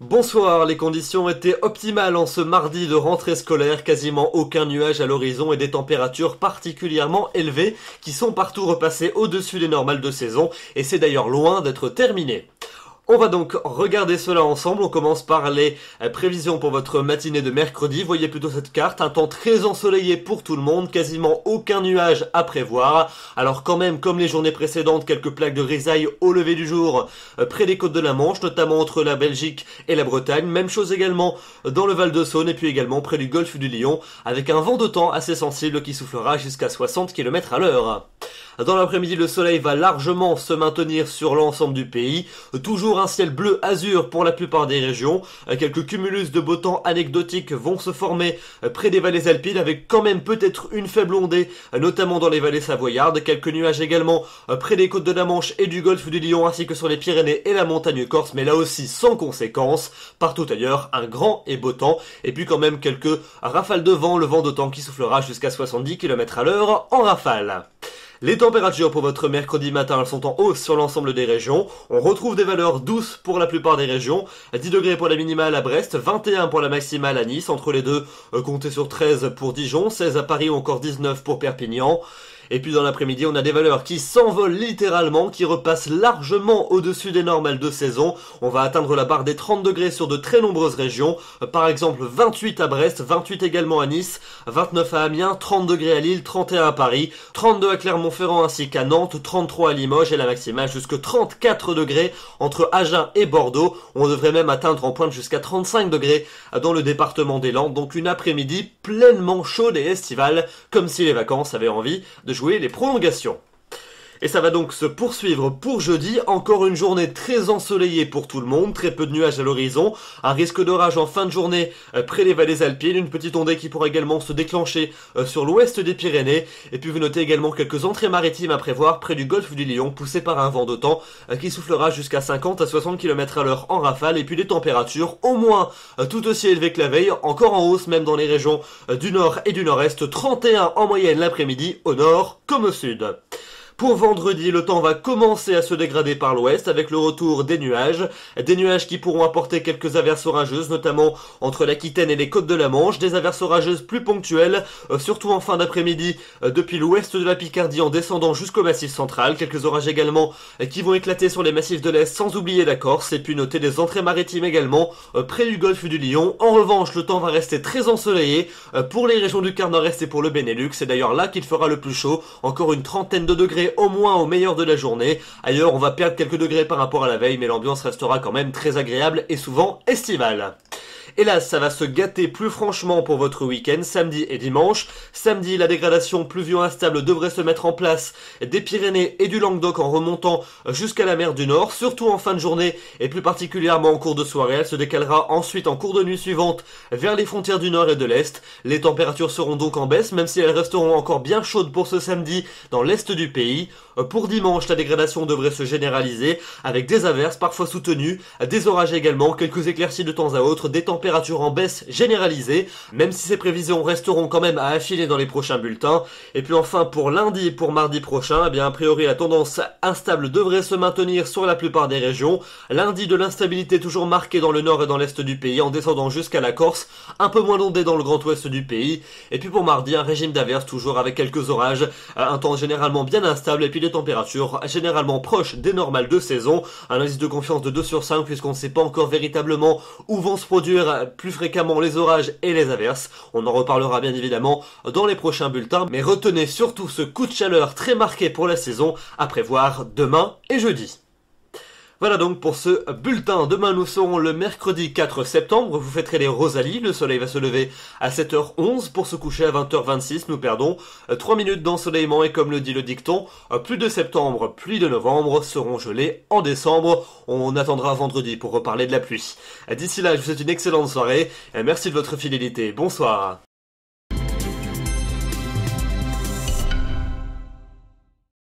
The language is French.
Bonsoir, les conditions étaient optimales en ce mardi de rentrée scolaire, quasiment aucun nuage à l'horizon et des températures particulièrement élevées qui sont partout repassées au-dessus des normales de saison et c'est d'ailleurs loin d'être terminé. On va donc regarder cela ensemble. On commence par les euh, prévisions pour votre matinée de mercredi. Voyez plutôt cette carte. Un temps très ensoleillé pour tout le monde. Quasiment aucun nuage à prévoir. Alors quand même, comme les journées précédentes, quelques plaques de grisaille au lever du jour euh, près des côtes de la Manche, notamment entre la Belgique et la Bretagne. Même chose également dans le Val de Saône et puis également près du golfe du Lion avec un vent de temps assez sensible qui soufflera jusqu'à 60 km à l'heure. Dans l'après-midi, le soleil va largement se maintenir sur l'ensemble du pays. Toujours un ciel bleu azur pour la plupart des régions. Quelques cumulus de beau temps anecdotiques vont se former près des vallées alpines avec quand même peut-être une faible ondée, notamment dans les vallées savoyardes. Quelques nuages également près des côtes de la Manche et du golfe du Lion ainsi que sur les Pyrénées et la montagne corse, mais là aussi sans conséquence. Partout ailleurs, un grand et beau temps. Et puis quand même quelques rafales de vent, le vent temps qui soufflera jusqu'à 70 km à l'heure en rafale. Les températures pour votre mercredi matin sont en hausse sur l'ensemble des régions. On retrouve des valeurs douces pour la plupart des régions. 10 degrés pour la minimale à Brest, 21 pour la maximale à Nice. Entre les deux, euh, comptez sur 13 pour Dijon, 16 à Paris ou encore 19 pour Perpignan. Et puis dans l'après-midi, on a des valeurs qui s'envolent littéralement, qui repassent largement au-dessus des normales de saison. On va atteindre la barre des 30 degrés sur de très nombreuses régions. Par exemple, 28 à Brest, 28 également à Nice, 29 à Amiens, 30 degrés à Lille, 31 à Paris, 32 à Clermont-Ferrand ainsi qu'à Nantes, 33 à Limoges et la maximale jusque 34 degrés entre Agen et Bordeaux. On devrait même atteindre en pointe jusqu'à 35 degrés dans le département des Landes. Donc une après-midi pleinement chaude et estivale, comme si les vacances avaient envie de jouer les prolongations. Et ça va donc se poursuivre pour jeudi, encore une journée très ensoleillée pour tout le monde, très peu de nuages à l'horizon, un risque d'orage en fin de journée euh, près des vallées alpines, une petite ondée qui pourrait également se déclencher euh, sur l'ouest des Pyrénées, et puis vous notez également quelques entrées maritimes à prévoir près du golfe du Lion, poussées par un vent temps euh, qui soufflera jusqu'à 50 à 60 km à l'heure en rafale, et puis des températures au moins tout aussi élevées que la veille, encore en hausse même dans les régions du nord et du nord-est, 31 en moyenne l'après-midi au nord comme au sud. Pour vendredi, le temps va commencer à se dégrader par l'ouest avec le retour des nuages. Des nuages qui pourront apporter quelques averses orageuses, notamment entre l'Aquitaine et les côtes de la Manche. Des averses orageuses plus ponctuelles, euh, surtout en fin d'après-midi, euh, depuis l'ouest de la Picardie en descendant jusqu'au massif central. Quelques orages également euh, qui vont éclater sur les massifs de l'Est, sans oublier la Corse. Et puis noter des entrées maritimes également près du golfe du Lion. En revanche, le temps va rester très ensoleillé pour les régions du quart nord-est et pour le Benelux. C'est d'ailleurs là qu'il fera le plus chaud. Encore une trentaine de degrés au moins au meilleur de la journée. Ailleurs, on va perdre quelques degrés par rapport à la veille, mais l'ambiance restera quand même très agréable et souvent estivale. Là, ça va se gâter plus franchement pour votre week-end, samedi et dimanche. Samedi, la dégradation pluvio instable devrait se mettre en place des Pyrénées et du Languedoc en remontant jusqu'à la mer du Nord, surtout en fin de journée et plus particulièrement en cours de soirée. Elle se décalera ensuite en cours de nuit suivante vers les frontières du Nord et de l'Est. Les températures seront donc en baisse, même si elles resteront encore bien chaudes pour ce samedi dans l'Est du pays. Pour dimanche, la dégradation devrait se généraliser avec des averses parfois soutenues, des orages également, quelques éclaircies de temps à autre, des températures température en baisse généralisée, même si ces prévisions resteront quand même à affiner dans les prochains bulletins. Et puis enfin, pour lundi et pour mardi prochain, eh bien, a priori, la tendance instable devrait se maintenir sur la plupart des régions. Lundi, de l'instabilité toujours marquée dans le nord et dans l'est du pays, en descendant jusqu'à la Corse, un peu moins d'ondées dans le grand ouest du pays. Et puis pour mardi, un régime d'averse toujours avec quelques orages, un temps généralement bien instable températures généralement proches des normales de saison. Un indice de confiance de 2 sur 5 puisqu'on ne sait pas encore véritablement où vont se produire plus fréquemment les orages et les averses. On en reparlera bien évidemment dans les prochains bulletins, mais retenez surtout ce coup de chaleur très marqué pour la saison à prévoir demain et jeudi. Voilà donc pour ce bulletin. Demain, nous serons le mercredi 4 septembre. Vous fêterez les Rosalies. Le soleil va se lever à 7h11 pour se coucher à 20h26. Nous perdons 3 minutes d'ensoleillement et comme le dit le dicton, plus de septembre, pluie de novembre seront gelés en décembre. On attendra vendredi pour reparler de la pluie. D'ici là, je vous souhaite une excellente soirée. Merci de votre fidélité. Bonsoir.